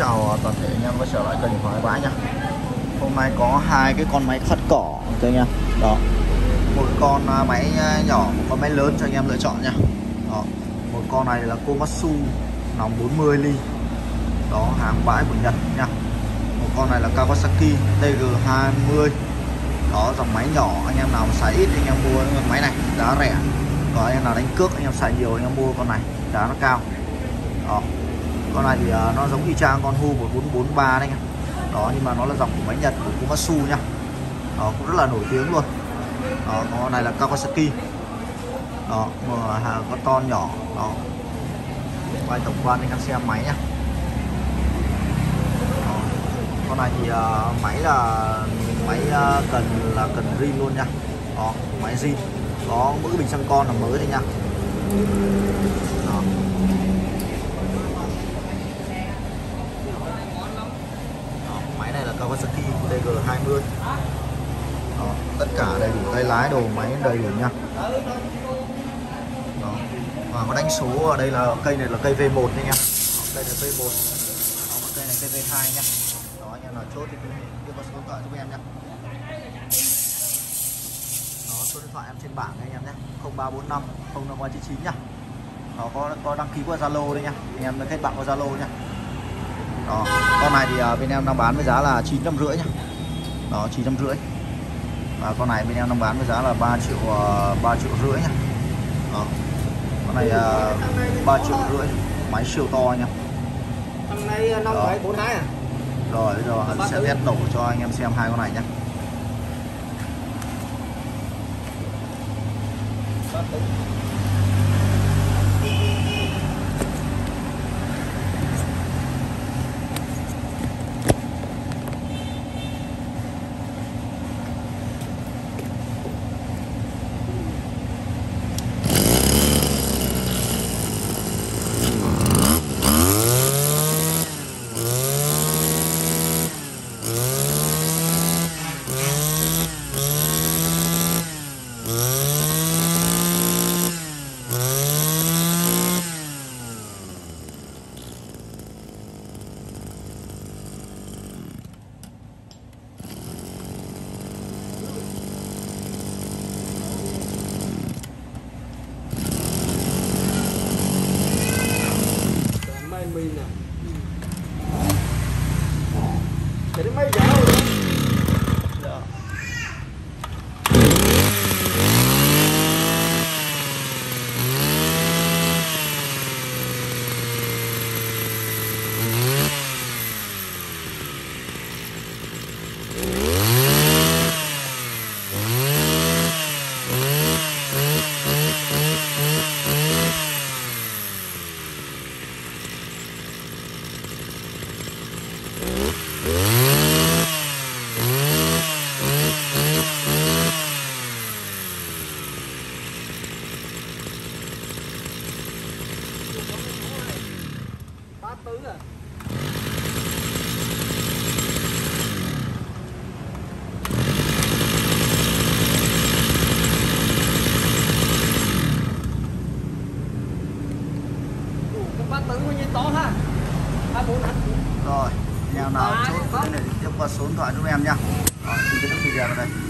chào toàn thể anh em quay trở lại kênh Thoại Bãi nha Hôm nay có hai cái con máy cắt cỏ cho anh em Đó. Một con à, máy à, nhỏ, một con máy lớn cho anh em lựa chọn nha. Đó. Một con này là Komatsu nòng 40 ly. Đó hàng bãi của Nhật nha. Một con này là Kawasaki TG20 Đó dòng máy nhỏ anh em nào xài ít anh em mua máy này giá rẻ. Còn anh em nào đánh cước anh em xài nhiều anh em mua con này giá nó cao. Đó con này thì uh, nó giống y chang con Hu 1443 đấy nha đó nhưng mà nó là dòng của máy Nhật của Komatsu nha. Đó cũng rất là nổi tiếng luôn. Đó con này là Kawasaki. Đó mà có ton nhỏ. Đó. Quay tổng quan anh em xem máy nhá. Đó. con này thì uh, máy là máy uh, cần là cần rin luôn nha. Đó máy rin có mỗi bình xăng con là mới đấy nha. Đó. máy này là Kawasaki 20 Đó, tất cả đầy đủ tay lái đồ máy đầy đủ nha. Đó. và có đánh số ở đây là cây này là cây V1 nha. Nha cây này V1 Đó, và cây này cây V2 nha. Đó anh em là chốt thì cứ có số điện thoại giúp em nha. Đó số điện thoại em trên bảng anh em nhé. 0345 05399 nha. đó có có đăng ký qua Zalo đây nha. Anh em kết bạn qua Zalo nha. Đó con này thì à, bên em đang bán với giá là chín trăm rưỡi nha đó chín trăm rưỡi. Và con này bên em đang bán với giá là 3 triệu uh, 3 triệu rưỡi nhá đó. con này uh, 3 triệu rưỡi. Máy siêu to nha Hôm nay năm bảy bốn hai à? rồi bây giờ hắn sẽ test nổ cho anh em xem hai con này nhá Mai Ba à? Ủa, cái bát tứ bao nhiêu to ha? Ba bốn hả? rồi anh nào chốt cái này tiếp qua số điện thoại giúp em nha rồi xin kết thúc video ở đây